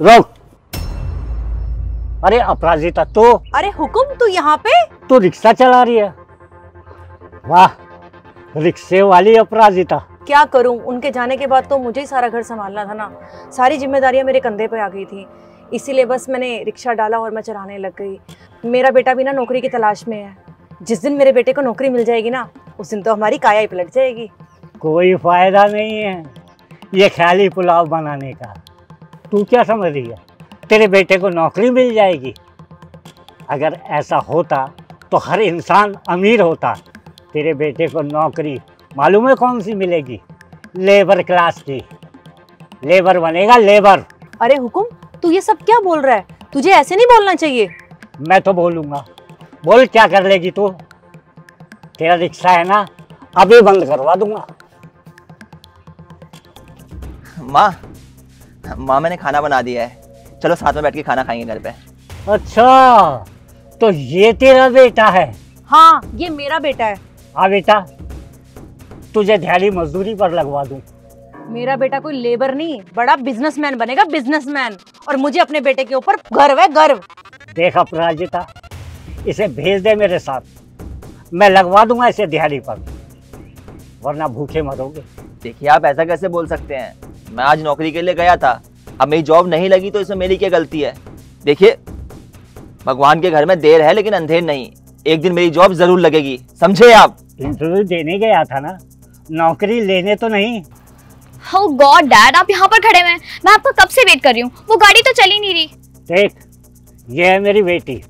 रोक। अरे अपराजिता तो अरे हुकुम तू यहाँ पे? तो रिक्शा चला रही है। वाह रिक्शे वाली अपराजिता क्या करूँ? उनके जाने के बाद तो मुझे ही सारा घर संभालना था ना। सारी जिम्मेदारियाँ मेरे कंधे पे आ गई थी। इसीलिए बस मैंने रिक्शा डाला और मैं चलाने लग गई। मेरा बेटा भी ना नौकरी की तलाश में है। जिस दिन मेरे बेटे को नौकरी मिल जाएगी ना उस दिन तो हमारी काया ही पलट जाएगी। कोई फ़ायदा नहीं है। ये ख्याली पुलाव बनाने का। तू क्या समझ रही है? तेरे बेटे को नौकरी मिल जाएगी। अगर ऐसा होता तो हर इंसान अमीर होता। तेरे बेटे को नौकरी मालूम है कौन सी मिलेगी? लेबर क्लास की। लेबर बनेगा लेबर। अरे हुकुम तू ये सब क्या बोल रहा है? तुझे ऐसे नहीं बोलना चाहिए। मैं तो बोलूँगा। बोल क्या कर लेगी तू? तेरा रिक्शा है ना? अभी बंद करवा दूँगा। माँ माँ मैंने खाना बना दिया है। चलो साथ में बैठ के खाना खाएँगे घर पे। अच्छा तो ये तेरा बेटा है? हाँ ये मेरा बेटा है। हाँ बेटा तुझे दिहाड़ी मजदूरी पर लगवा दूँ। मेरा बेटा कोई लेबर नहीं बड़ा बिजनेसमैन बनेगा बिजनेसमैन। और मुझे अपने बेटे के ऊपर गर्व है गर्व। देख अपराजिता इसे भेज दे मेरे साथ। मैं लगवा दूँगा इसे दिहाड़ी पर वरना भूखे मरोगे। देखिए आप ऐसा कैसे बोल सकते हैं? मैं आज नौकरी के लिए गया था। अब मेरी जॉब नहीं लगी तो इसमें मेरी क्या गलती है? देखिए भगवान के घर में देर है लेकिन अंधेर नहीं। एक दिन मेरी जॉब ज़रूर लगेगी। समझे आप? इंटरव्यू देने गया था ना? नौकरी लेने तो नहीं। हो गॉड डैड आप यहाँ पर खड़े हुए हैं। मैं आपका कब से वेट कर रही हूँ? वो गाड़ी तो चली नहीं रही। देख ये है मेरी बेटी।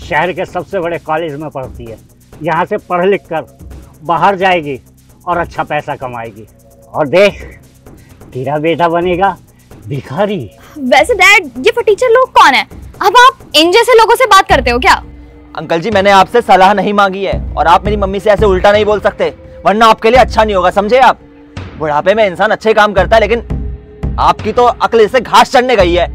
शहर के सबसे बड़े कॉलेज में पढ़ती है। यहाँ से पढ़ लिख कर बाहर जाएगी और अच्छा पैसा कमाएगी। और देख तेरा बेटा बनेगा भिखारी। वैसे डैड ये फटीचर लोग कौन है? अब आप इन जैसे लोगों से बात करते हो क्या? अंकल जी मैंने आपसे सलाह नहीं मांगी है और आप मेरी मम्मी से ऐसे उल्टा नहीं बोल सकते वरना आपके लिए अच्छा नहीं होगा समझे आप? बुढ़ापे में इंसान अच्छे काम करता है लेकिन आपकी तो अकल इससे घास चढ़ने गई है।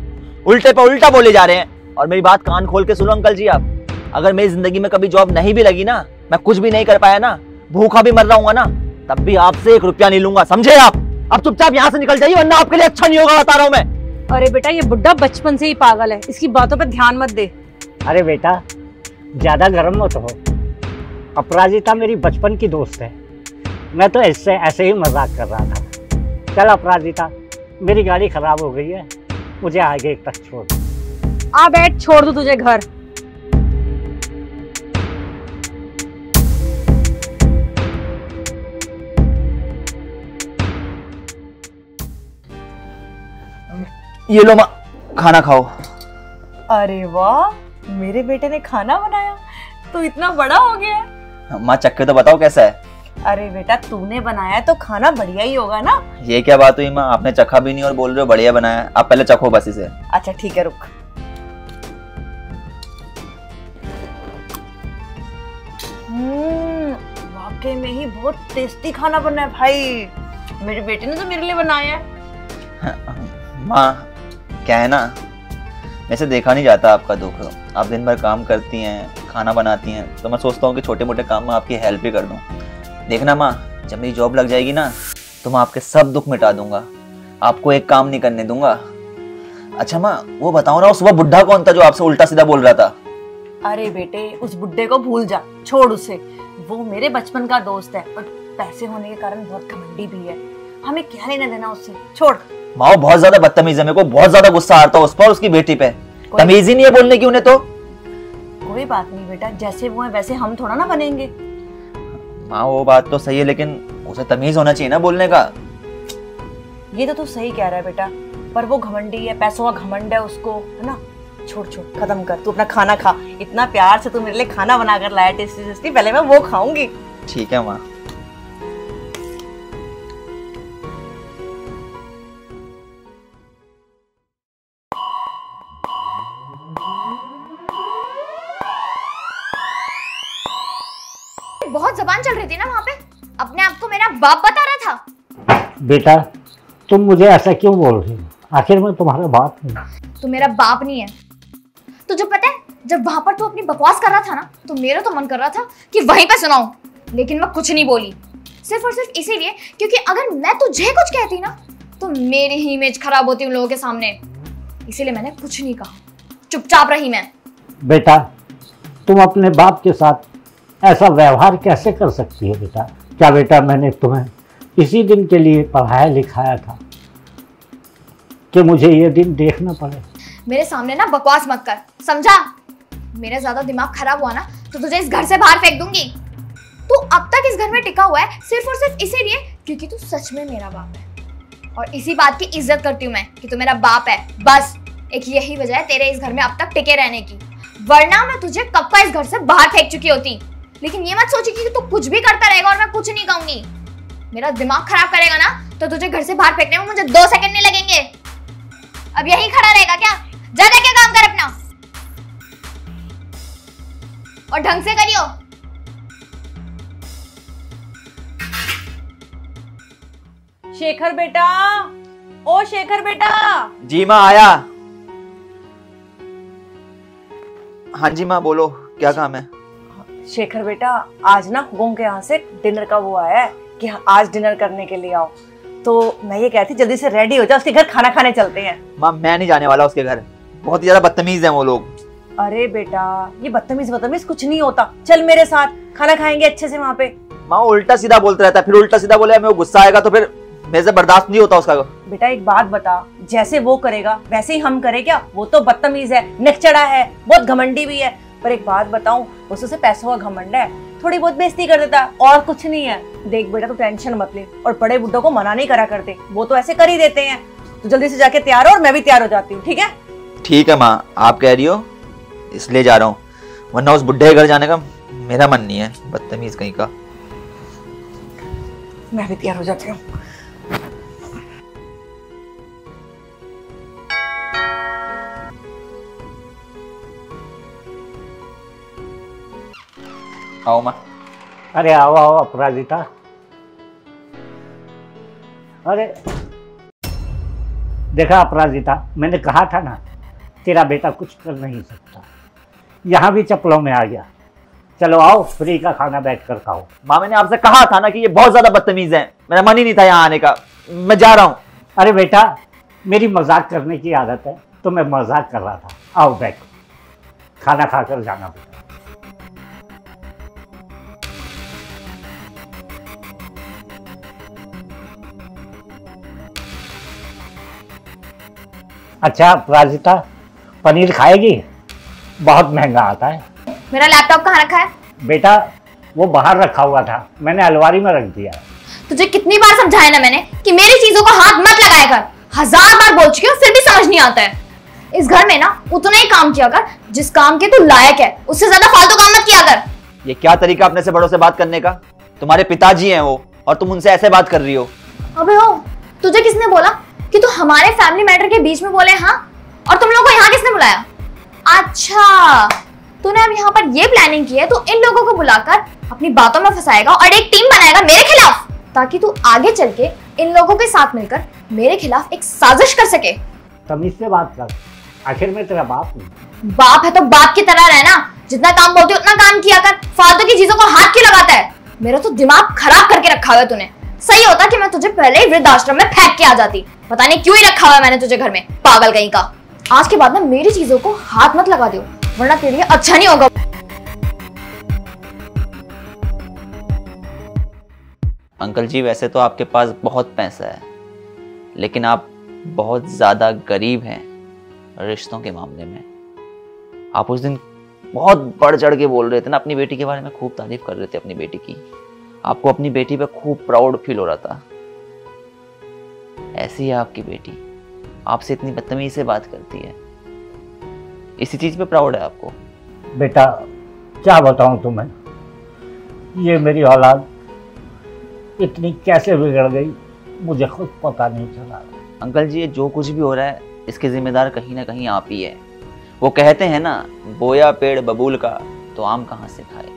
उल्टे पे उल्टा बोले जा रहे हैं। और मेरी बात कान खोल के सुनो अंकल जी आप। अगर मेरी ज़िंदगी में कभी जॉब नहीं भी लगी ना मैं कुछ भी नहीं कर पाया ना भूखा भी मर रहा ना तब भी आपसे एक रुपया नहीं लूँगा समझे आप? अब चुपचाप यहाँ से निकल जाइए वरना आपके लिए अच्छा नहीं होगा बता रहा हूँ मैं। अरे बेटा ये बुढ़ा बचपन से ही पागल है। इसकी बातों पर ध्यान मत दे। अरे बेटा ज़्यादा गर्म मत हो। अपराजिता मेरी बचपन की दोस्त है। मैं तो इससे ऐसे ही मज़ाक कर रहा था। चल अपराजिता मेरी गाड़ी खराब हो गई है मुझे आगे तक छोड़ आ बैठ छोड़ दू तुझे घर। ये लो माँ खाना खाओ। अरे वाह मेरे बेटे ने खाना बनाया तो इतना बड़ा हो गया माँ चक्कर तो बताओ कैसा है? अरे बेटा तूने बनाया तो खाना बढ़िया ही होगा ना। ये क्या बात हुई माँ आपने चखा भी नहीं और बोल रहे हो बढ़िया बनाया आप पहले चखो बस इसे। अच्छा ठीक है रुक। हम्म, वाकई में ही बहुत टेस्टी खाना बना है भाई। मेरे बेटे ने तो मेरे लिए बनाया है। माँ क्या है ना? वैसे देखा नहीं जाता आपका दुख। आप दिन भर काम करती हैं, खाना बनाती हैं तो मैं सोचता हूँ कि छोटे मोटे काम में आपकी हेल्प ही कर दूँ। देखना माँ, जब मेरी जॉब लग जाएगी ना तो मैं आपके सब दुख मिटा दूँगा। आपको एक काम नहीं करने दूँगा। अच्छा माँ, वो बताओ ना, उस वह बुढ़ा कौन था जो आपसे उल्टा सीधा बोल रहा था? अरे बेटे, उस बुढ़े को भूल जा, छोड़ उसे। वो मेरे बचपन का दोस्त है, और पैसे होने के कारण बहुत घमंडी भी है। हमें क्या लेना देना उससे? छोड़। माँ वो बहुत ज़्यादा बदतमीज है मेरे को बहुत ज़्यादा गुस्सा आता है उस पर उसकी बेटी पे। तमीज ही नहीं है बोलने की उन्हें तो। कोई बात नहीं बेटा जैसे वो है वैसे हम थोड़ा ना बनेंगे। माँ वो बात तो सही है लेकिन उसे तमीज होना चाहिए ना बोलने का। ये तो तू तो सही कह रहा है बेटा पर वो घमंडी है पैसों का घमंड है उसको है ना? छोड़ छोड़ खत्म कर तू अपना खाना खा। इतना प्यार से तू मेरे लिए खाना बना कर लाया टेस्टी टेस्टी पहले मैं वो खाऊँगी। ठीक है माँ। बाप बता रहा था। बेटा तुम मुझे ऐसा क्यों बोल रही हो? आखिर मैं तुम्हारा बाप हूँ तू मेरा बाप नहीं है। तुझे पता है जब वहाँ पर तू अपनी बकवास कर रहा था ना तो मेरा तो मन कर रहा था कि वहीं पे सुनाऊं। लेकिन मैं कुछ नहीं बोली। सिर्फ़ और सिर्फ़ इसीलिए क्योंकि अगर मैं तुझे कुछ कहती ना तो मेरी ही इमेज खराब होती उन लोगों के सामने। इसीलिए मैंने कुछ नहीं कहा। चुपचाप रही मैं। बेटा तुम अपने बाप के साथ ऐसा व्यवहार कैसे कर सकती हो बेटा? क्या बेटा मैंने तुम्हें इसी दिन के लिए पढ़ाया लिखाया था कि मुझे ये दिन देखना पड़े? मेरे सामने ना बकवास मत कर, समझा? मेरा ज़्यादा दिमाग खराब हुआ ना तो तुझे इस घर से बाहर फेंक दूँगी। तू अब तक इस घर में टिका हुआ है, सिर्फ़ और सिर्फ़ इसीलिए क्योंकि तू सच में मेरा बाप है। और इसी बात की इज़्ज़त करती हूँ मैं कि तू मेरा बाप है। बस, एक यही वजह है तेरे इस घर में अब तक टिके रहने की। वरना मैं तुझे कब का इस घर से बाहर फेंक चुकी होती? लेकिन ये मत सोची कि तू कुछ भी करता रहेगा और मैं कुछ नहीं कहूँगी। मेरा दिमाग खराब करेगा ना तो तुझे घर से बाहर फेंकने में मुझे दो सेकंड नहीं लगेंगे। अब यही खड़ा रहेगा क्या? जा जाके काम कर अपना। और ढंग से करियो। शेखर बेटा ओ शेखर बेटा। जी माँ आया। हाँ जी माँ बोलो क्या काम है? शेखर बेटा आज ना हुगों के यहाँ से डिनर का वो आया है कि हाँ, आज डिनर करने के लिए आओ। तो मैं ये कहती जल्दी से रेडी हो जाओ उसके घर खाना खाने चलते हैं। माँ मैं नहीं जाने वाला उसके घर। बहुत ही ज़्यादा बदतमीज है वो लोग। अरे बेटा ये बदतमीज बदतमीज कुछ नहीं होता। चल मेरे साथ खाना खाएँगे अच्छे से वहाँ पे। माँ उल्टा सीधा बोलता रहता है फिर उल्टा सीधा बोले मैं वो गुस्सा आएगा तो फिर मेरे से बर्दाश्त नहीं होता उसका। बेटा एक बात बता जैसे वो करेगा वैसे ही हम करें क्या? वो तो बदतमीज है निकचड़ा है बहुत घमंडी भी है। पर एक बात बताऊँ उस उसे पैसों का घमंड है। थोड़ी बहुत बेइज्जती कर देता है और कुछ नहीं है। देख बेटा तू तो टेंशन मत ले और बड़े बुड्ढों को मना नहीं करा करते। वो तो ऐसे कर ही देते हैं। तो जल्दी से जाके तैयार हो और मैं भी तैयार हो जाती हूँ ठीक है? ठीक है माँ आप कह रही हो? इसलिए जा रहा हूँ। वरना उस बुढ़े के घर जाने का मेरा मन नहीं है बदतमीज कहीं का। मैं भी तैयार हो जाती हूँ। आओ माँ अरे आओ आओ अपराजिता। अरे देखा अपराजिता मैंने कहा था ना तेरा बेटा कुछ कर नहीं सकता। यहाँ भी चप्पलों में आ गया। चलो आओ फ्री का खाना बैठ कर खाओ। माँ मैंने आपसे कहा था ना कि ये बहुत ज़्यादा बदतमीज है। मेरा मन ही नहीं था यहाँ आने का। मैं जा रहा हूँ। अरे बेटा मेरी मज़ाक करने की आदत है तो मैं मज़ाक कर रहा था। आओ बैठ। खाना खाकर जाना। बेटा अच्छा प्राजिता पनीर खाएगी? बहुत महँगा आता है। मेरा लैपटॉप कहाँ रखा है? बेटा वो बाहर रखा हुआ था। मैंने अलमारी में रख दिया। तुझे कितनी बार समझाया ना मैंने कि मेरी चीज़ों को हाथ मत लगाया कर। हज़ार बार बोल चुकी हूँ फिर भी समझ नहीं आता है। इस घर में ना उतना ही काम किया कर जिस काम के तू लायक है उससे ज़्यादा फालतू काम मत किया कर। ये क्या तरीका अपने से बड़ों से बात करने का? तुम्हारे पिताजी हैं वो और तुम उनसे ऐसे बात कर रही हो। अबे हो तुझे किसने बोला? कि तू हमारे फैमिली मैटर के बीच में बोले हाँ? और तुम लोगों को यहाँ किसने बुलाया? अच्छा तूने अब यहाँ पर ये प्लानिंग की है तो इन लोगों को बुलाकर अपनी बातों में फंसाएगा और एक टीम बनाएगा मेरे खिलाफ ताकि तू आगे चल के इन लोगों के साथ मिलकर मेरे खिलाफ एक साजिश कर सके। तमीज से बात कर। आखिर में तेरा बाप हूँ बाप है तो बाप की तरह रहना। जितना काम बोलते उतना काम किया कर। फालतू की चीज़ों को हाथ क्यों लगाता है? मेरा तो दिमाग खराब करके रखा हुआ है तूने। सही होता कि मैं तुझे पहले ही वृद्धाश्रम में फेंक के आ जाती। पता नहीं क्यों ही रखा हुआ मैंने तुझे घर में, पागल कहीं का। आज के बाद ना मेरी चीज़ों को हाथ मत लगा दो वरना तेरे लिए अच्छा नहीं होगा। अंकल जी, वैसे तो आपके पास बहुत पैसा है, लेकिन आप बहुत ज़्यादा गरीब हैं रिश्तों के मामले में। आप उस दिन बहुत बढ़ चढ़ के बोल रहे थे ना, अपनी बेटी के बारे में, खूब तारीफ़ कर रहे थे अपनी बेटी की। आपको अपनी बेटी पे खूब प्राउड फील हो रहा था। ऐसी है आपकी बेटी। आपसे इतनी बदतमीजी से बात करती है। इसी चीज़ पे प्राउड है आपको। बेटा क्या बताऊँ तुम्हें? ये मेरी औलाद इतनी कैसे बिगड़ गई मुझे खुद पता नहीं चला। अंकल जी ये जो कुछ भी हो रहा है इसके जिम्मेदार कहीं ना कहीं आप ही है। वो कहते हैं ना बोया पेड़ बबूल का तो आम कहाँ से खाए?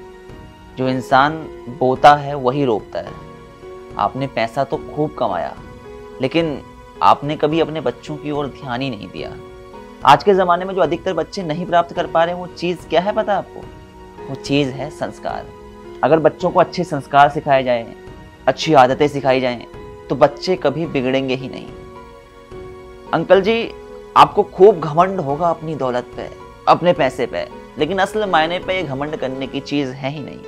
जो इंसान बोता है वही रोकता है। आपने पैसा तो खूब कमाया, लेकिन आपने कभी अपने बच्चों की ओर ध्यान ही नहीं दिया। आज के ज़माने में जो अधिकतर बच्चे नहीं प्राप्त कर पा रहे हैं, वो चीज़ क्या है पता आपको? वो चीज़ है संस्कार। अगर बच्चों को अच्छे संस्कार सिखाए जाएँ, अच्छी आदतें सिखाई जाएँ तो बच्चे कभी बिगड़ेंगे ही नहीं। अंकल जी, आपको खूब घमंड होगा अपनी दौलत पे, अपने पैसे पे, लेकिन असल मायने पे ये घमंड करने की चीज़ है ही नहीं।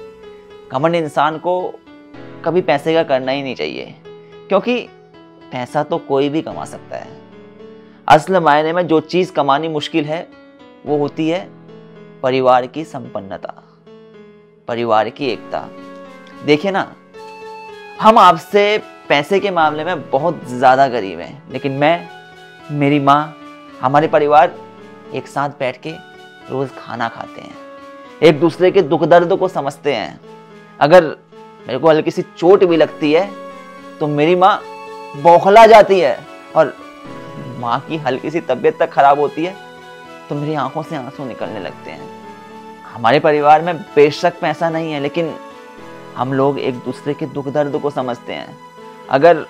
घमंड इंसान को कभी पैसे का करना ही नहीं चाहिए, क्योंकि पैसा तो कोई भी कमा सकता है। असल मायने में जो चीज़ कमानी मुश्किल है, वो होती है परिवार की संपन्नता, परिवार की एकता। देखिए ना, हम आपसे पैसे के मामले में बहुत ज़्यादा गरीब हैं, लेकिन मैं, मेरी माँ, हमारे परिवार एक साथ बैठ के रोज़ खाना खाते हैं, एक दूसरे के दुख दर्द को समझते हैं। अगर मेरे को हल्की सी चोट भी लगती है तो मेरी माँ बौखला जाती है और माँ की हल्की सी तबीयत तक खराब होती है तो मेरी आँखों से आँसू निकलने लगते हैं। हमारे परिवार में बेशक पैसा नहीं है, लेकिन हम लोग एक दूसरे के दुख दर्द को समझते हैं। अगर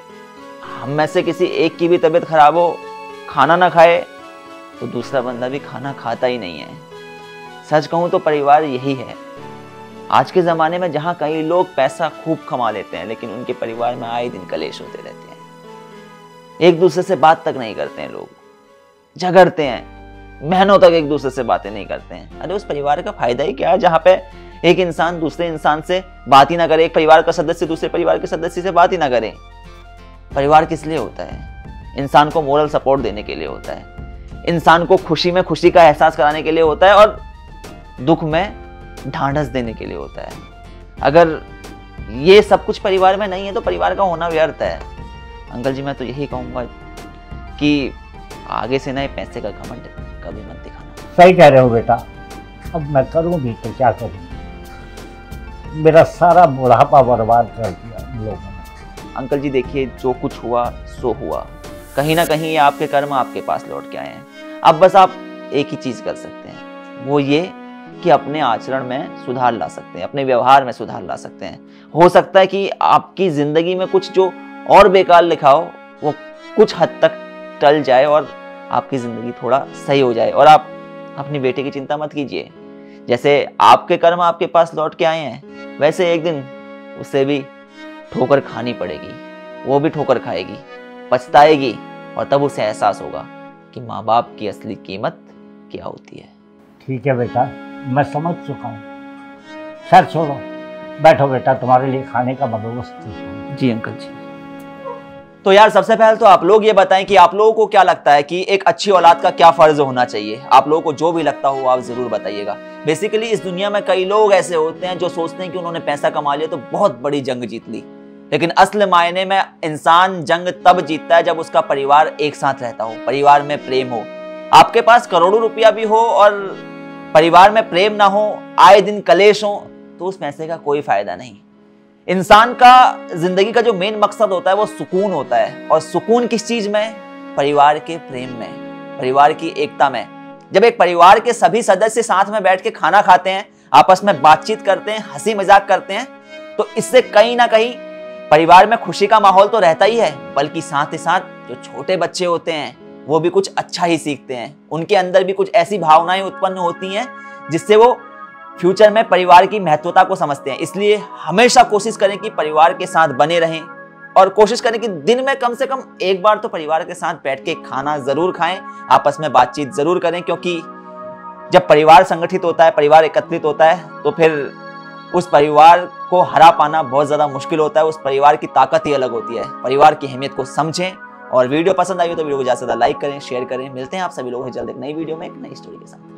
हम में से किसी एक की भी तबीयत खराब हो, खाना ना खाए तो दूसरा बंदा भी खाना खाता ही नहीं है। सच कहूँ तो परिवार यही है। आज के ज़माने में जहाँ कई लोग पैसा खूब कमा लेते हैं, लेकिन उनके परिवार में आए दिन कलेश होते रहते हैं। एक दूसरे से बात तक नहीं करते हैं लोग। झगड़ते हैं। महीनों तक एक दूसरे से बातें नहीं करते हैं। अरे, उस परिवार का फ़ायदा ही क्या है जहाँ पे एक इंसान दूसरे इंसान से बात ही ना करे, एक परिवार का सदस्य दूसरे परिवार के सदस्य से बात ही ना करे? परिवार किस लिए होता है? इंसान को मोरल सपोर्ट देने के लिए होता है। इंसान को खुशी में खुशी का एहसास कराने के लिए होता है और दुख में ढांढस देने के लिए होता है। अगर ये सब कुछ परिवार में नहीं है तो परिवार का होना व्यर्थ है। अंकल जी मैं तो यही कहूँगा कि आगे से ना पैसे का घमंड कभी मत दिखाना। सही कह रहे हो बेटा। अब मैं करूँ भी तो क्या करूँ मेरा सारा बुढ़ापा बर्बाद कर दिया लोगों ने। अंकल जी देखिए जो कुछ हुआ सो हुआ। कहीं ना कहीं ये आपके कर्म आपके पास लौट के आए हैं। अब बस आप एक ही चीज़ कर सकते हैं। वो ये कि अपने आचरण में सुधार ला सकते हैं, अपने व्यवहार में सुधार ला सकते हैं। हो सकता है कि आपकी ज़िंदगी में कुछ जो और बेकार लिखा हो वो कुछ हद तक टल जाए और आपकी ज़िंदगी थोड़ा सही हो जाए। और आप अपनी बेटे की चिंता मत कीजिए। जैसे आपके कर्म आपके पास लौट के आए हैं, वैसे एक दिन उसे भी ठोकर खानी पड़ेगी, वो भी ठोकर खाएगी, पछताएगी और तब उसे एहसास होगा कि माँ बाप की असली कीमत क्या होती है। ठीक है बेटा। मैं समझ चुका हूँ। खैर छोड़ो। बैठो बेटा, तुम्हारे लिए खाने का बंदोबस्त जी, अंकल जी। तो यार, सबसे पहले तो आप लोग ये बताएँ कि आप लोगों को क्या लगता है कि एक अच्छी औलाद का क्या फ़र्ज़ होना चाहिए? आप लोगों को जो भी लगता हो, आप ज़रूर बताइएगा। बेसिकली इस दुनिया में कई लोग ऐसे होते हैं जो सोचते हैं कि उन्होंने पैसा कमा लिया तो बहुत बड़ी जंग जीत ली। लेकिन असल मायने में इंसान जंग तब जीतता है जब उसका परिवार एक साथ रहता हो, परिवार में प्रेम हो। आपके पास करोड़ों रुपया भी हो और परिवार में प्रेम ना हो, आए दिन कलेश हो तो उस पैसे का कोई फ़ायदा नहीं। इंसान का ज़िंदगी का जो मेन मकसद होता है, वो सुकून होता है। और सुकून किस चीज़ में? परिवार के प्रेम में, परिवार की एकता में। जब एक परिवार के सभी सदस्य साथ में बैठ के खाना खाते हैं, आपस में बातचीत करते हैं हँसी मज़ाक करते हैं तो इससे कहीं ना कहीं परिवार में खुशी का माहौल तो रहता ही है, बल्कि साथ ही साथ जो छोटे बच्चे होते हैं वो भी कुछ अच्छा ही सीखते हैं। उनके अंदर भी कुछ ऐसी भावनाएँ उत्पन्न होती हैं, जिससे वो फ्यूचर में परिवार की महत्वता को समझते हैं। इसलिए हमेशा कोशिश करें कि परिवार के साथ बने रहें और कोशिश करें कि दिन में कम से कम एक बार तो परिवार के साथ बैठ के खाना ज़रूर खाएँ, आपस में बातचीत ज़रूर करें, क्योंकि जब परिवार संगठित होता है, परिवार एकत्रित होता है तो फिर उस परिवार को हरा पाना बहुत ज़्यादा मुश्किल होता है, उस परिवार की ताकत ही अलग होती है। परिवार की अहमियत को समझें और वीडियो पसंद आई हो तो वीडियो को ज़्यादा से ज़्यादा लाइक करें शेयर करें। मिलते हैं आप सभी लोगों से जल्द एक नई वीडियो में एक नई स्टोरी के साथ।